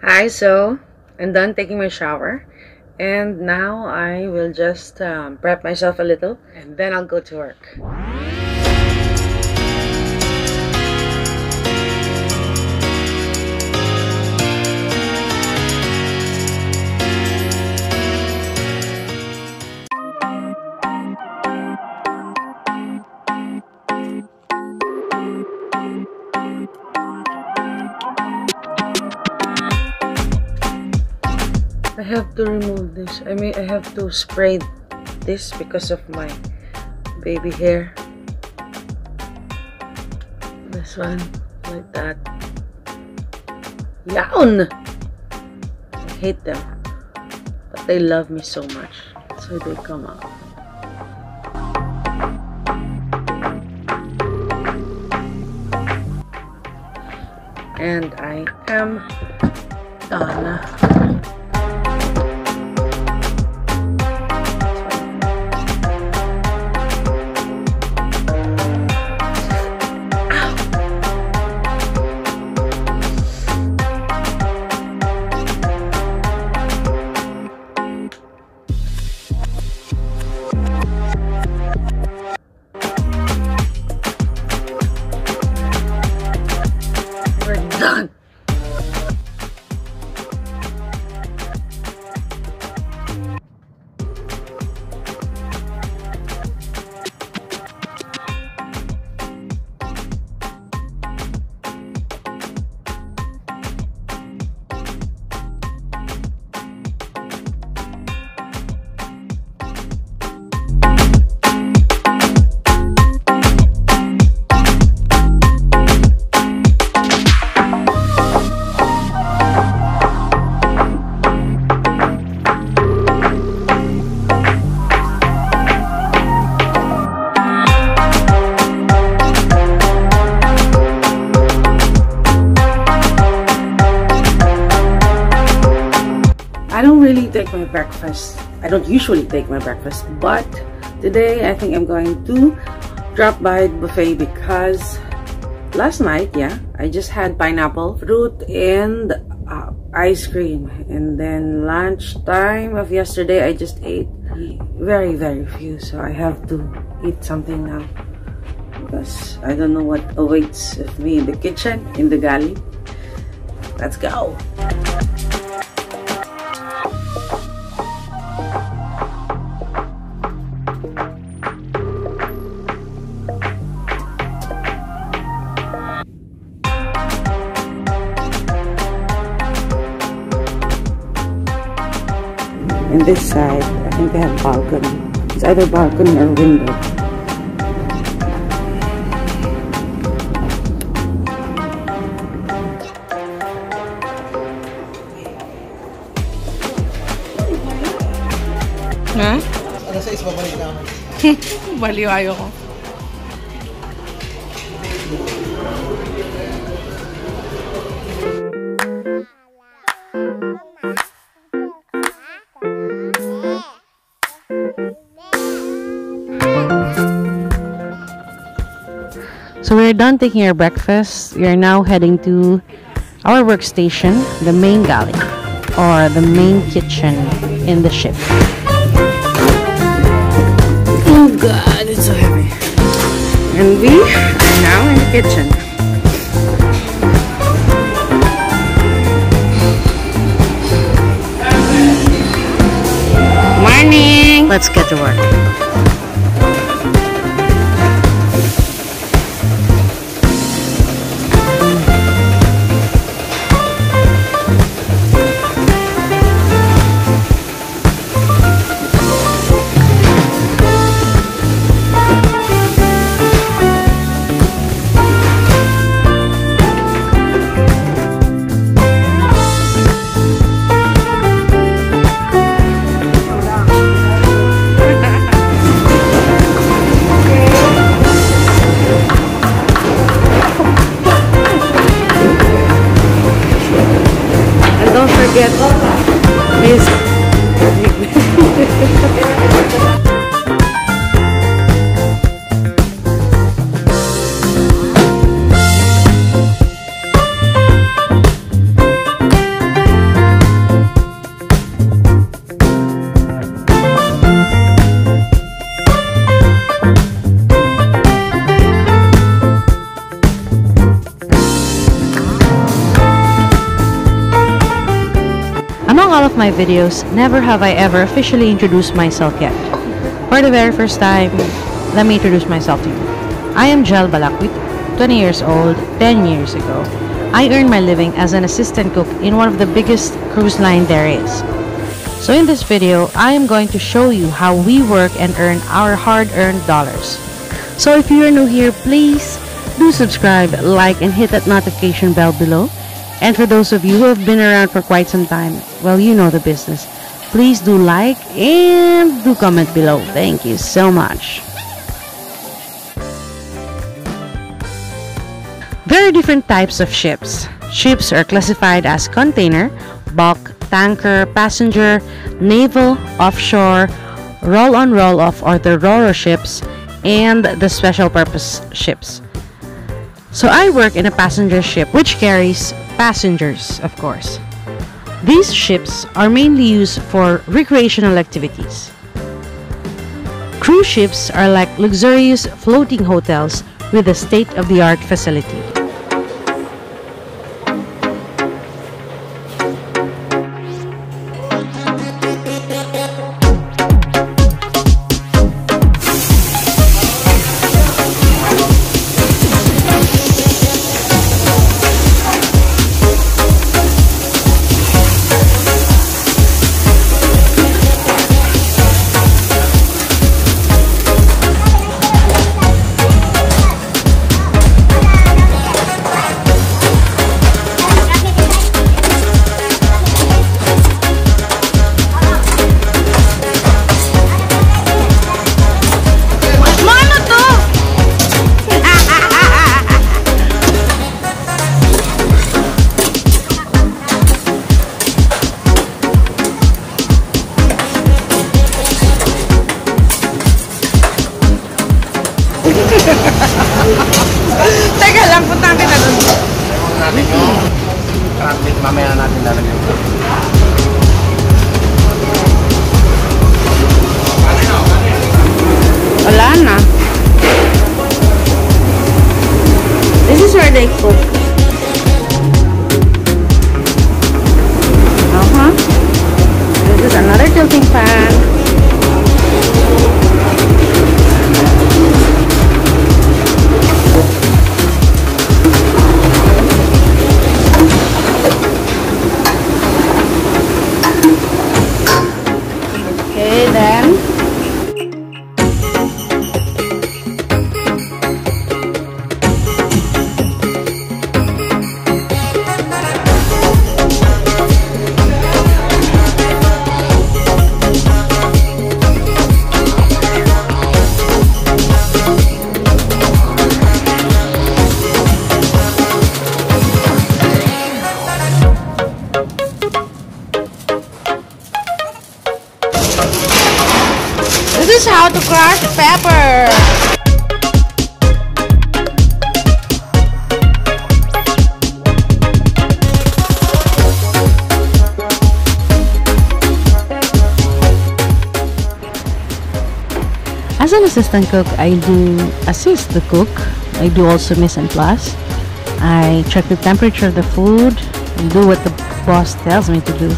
Hi, so I'm done taking my shower and now I will just um, prep myself a little and then I'll go to work. I have to remove this. I mean, I have to spray this because of my baby hair. This one, like that. Yawn! I hate them. But they love me so much. So they come out. And I am done. We're breakfast. I don't usually take my breakfast, but today I think I'm going to drop by the buffet because last night, yeah, I just had pineapple, fruit, and uh, ice cream. And then lunchtime of yesterday, I just ate very, very few. So I have to eat something now because I don't know what awaits of me in the kitchen, in the galley. Let's go! And this side, I think they have balcony. It's either balcony or window. Ha? Alas 6, babalik na ako. Baliw ayoko. So we're done taking our breakfast. We are now heading to our workstation, the main galley, or the main kitchen in the ship. Oh god, it's so heavy. And we are now in the kitchen. Morning! Let's get to work. My videos, never have I ever officially introduced myself yet. For the very first time, let me introduce myself to you. I am Gell Balacuit, 20 years old, 10 years ago. I earned my living as an assistant cook in one of the biggest cruise line there is. So in this video, I am going to show you how we work and earn our hard-earned dollars. So if you are new here, please do subscribe, like, and hit that notification bell below. And for those of you who have been around for quite some time, well, you know the business. Please do like and do comment below. Thank you so much. There are different types of ships. Ships are classified as container, bulk, tanker, passenger, naval, offshore, roll-on roll-off or the RORO ships, and the special purpose ships. So I work in a passenger ship which carries passengers, of course. These ships are mainly used for recreational activities. Cruise ships are like luxurious floating hotels with a state-of-the-art facility. Assistant cook, I do assist the cook. I do also mise en place. I check the temperature of the food and do what the boss tells me to do.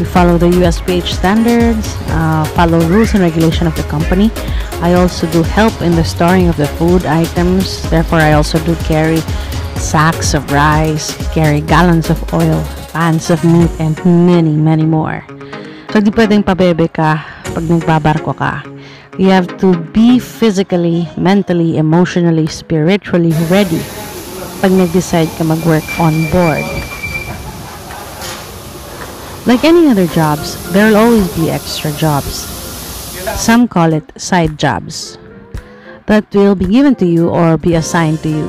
We follow the USPH standards, uh, follow rules and regulation of the company. I also do help in the storing of the food items. Therefore, I also do carry sacks of rice, carry gallons of oil, pans of meat, and many, many more. So, di pwedeng pabebe ka pag nagbabarko ka. You have to be physically, mentally, emotionally, spiritually ready pag nag-decide ka mag-work on board. Like any other jobs, there will always be extra jobs. Some call it side jobs that will be given to you or be assigned to you.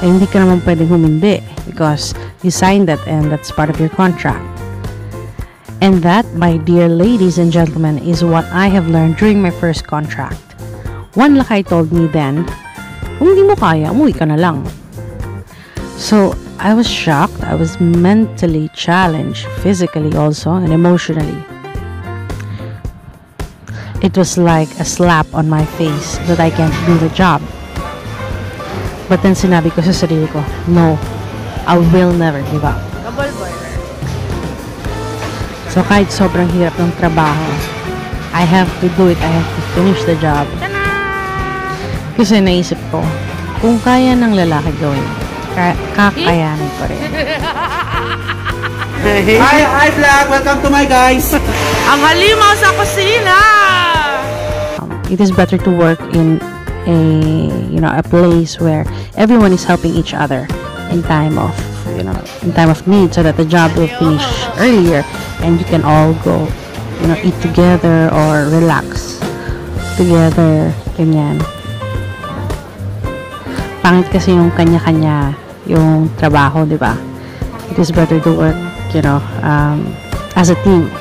Eh, hindi ka naman pwedeng humindi because you signed that and that's part of your contract. And that, my dear ladies and gentlemen, is what I have learned during my first contract. One lakay told me then, kung hindi mo kaya, umuwi ka na lang. So, I was shocked. I was mentally challenged, physically also, and emotionally. It was like a slap on my face that I can't do the job. But then sinabi ko sa sarili ko, no, I will never give up. Boiler. So kahit sobrang hirap ng trabaho, I have to do it. I have to finish the job. Kasi naisip ko, kung kaya ng lalaki gawin, ka- kakayanin ko rin. Hi, hi vlog! Welcome to my guys! Ang halimaw sa kusina! Um, it is better to work in a you know a place where everyone is helping each other in time of you know in time of need so that the job will finish earlier and you can all go you know eat together or relax together ganyan. Pangit kasi yung kanya-kanya yung trabaho di ba? It is better to work you know um, as a team.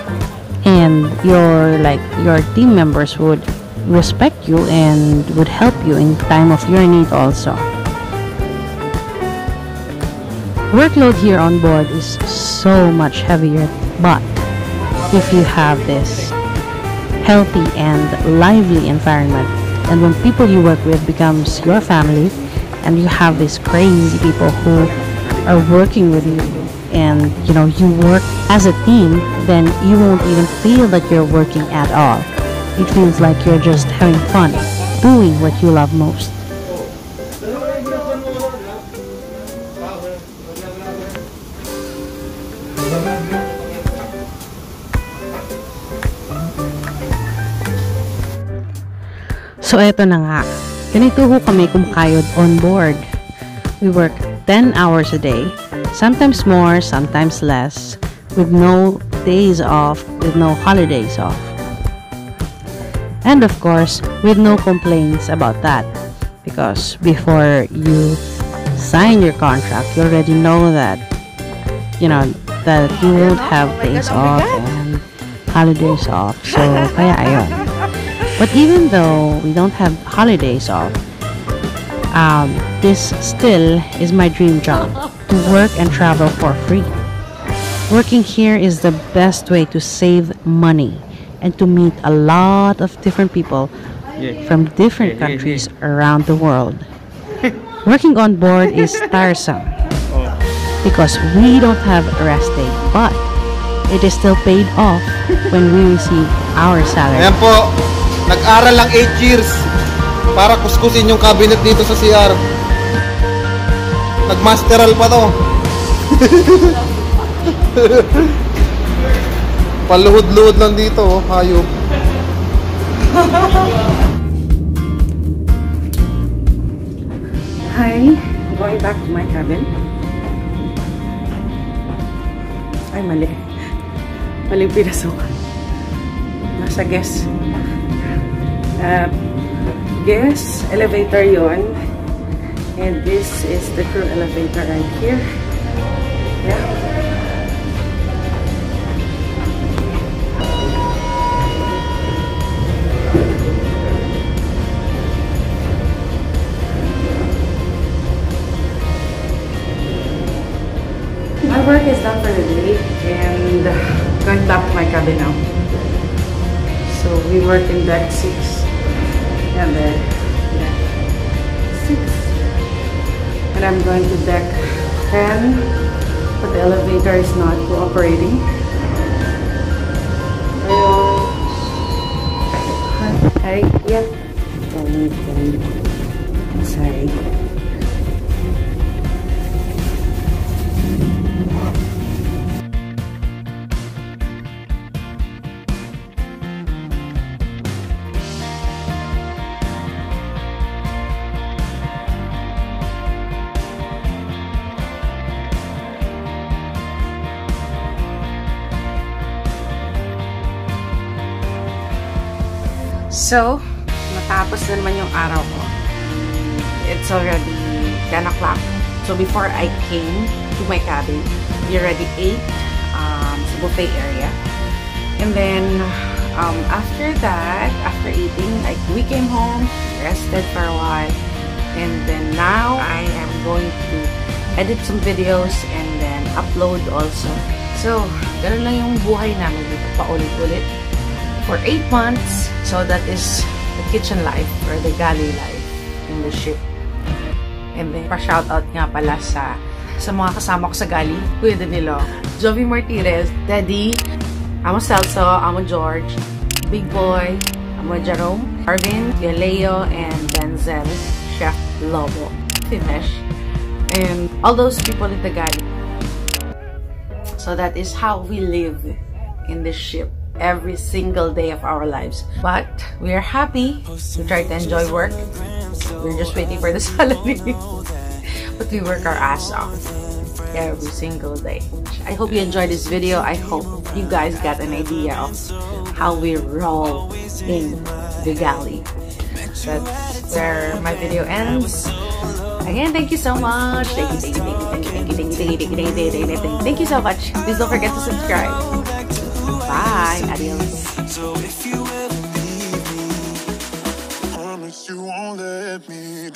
And your like your team members would respect you and would help you in time of your need also workload here on board is so much heavier but if you have this healthy and lively environment and when people you work with becomes your family and you have these crazy people who are working with you and you know you work as a team then you won't even feel that you're working at all. It feels like you're just having fun doing what you love most So eto na nga. Ganito ho kami kumakayod on board. We work 10 hours a day, sometimes more, sometimes less, with no days off, with no holidays off. And of course, with no complaints about that. Because before you sign your contract, you already know that, you know, that you won't have days off and holidays off. So, kaya ayun. But even though we don't have holidays off, um, this still is my dream job to work and travel for free. Working here is the best way to save money and to meet a lot of different people from different countries around the world. Working on board is tiresome because we don't have a rest day, but it is still paid off when we receive our salary. Nag-aral lang 8 years para kuskusin yung cabinet dito sa CR. Nag-masteral pa to. Paluhod-luhod lang dito, oh, hayop. Hi, going back to my cabin. Ay, mali. Maling pinasukan. Nasa guest. Uh, guest elevator yon. And this is the crew elevator right here. Yeah. My work is done for the day and going back to my cabin now. So we work in deck 6 and then deck 6 and I'm going to deck 10 but the elevator is not cooperating. Hi, yeah. Sorry, So, natapos na naman yung araw ko. It's already 10 o'clock. So, before I came to my cabin, we already ate um, sa buffet area. And then, um, after that, after eating, like, we came home, rested for a while. And then now, I am going to edit some videos and then upload also. So, ganun lang yung buhay namin dito, paulit-ulit for 8 months. So that is the kitchen life or the galley life in the ship. And then, pa-shoutout nga pala sa sa mga kasama ko sa galley, Kuya Danilo, Jovi Martinez, Daddy, Amo Celso, Amo George, Big Boy, Amo Jerome, Arvin, Galeo, and Denzel, Chef Lobo, Fimesh, and all those people in the guide. So that is how we live in this ship every single day of our lives. But we are happy. We try to enjoy work. We're just waiting for the salary. but we work our ass off every single day. I hope you enjoyed this video. I hope you guys got an idea of how we roll in the galley. That's where my video ends. Again, thank you so much. Thank you, thank you, thank you, thank you, thank you, thank you, thank you, thank you, thank you, thank you, thank you, thank you so much. Please don't forget to subscribe. Bye. Adios. So if you ever leave me, promise you won't let me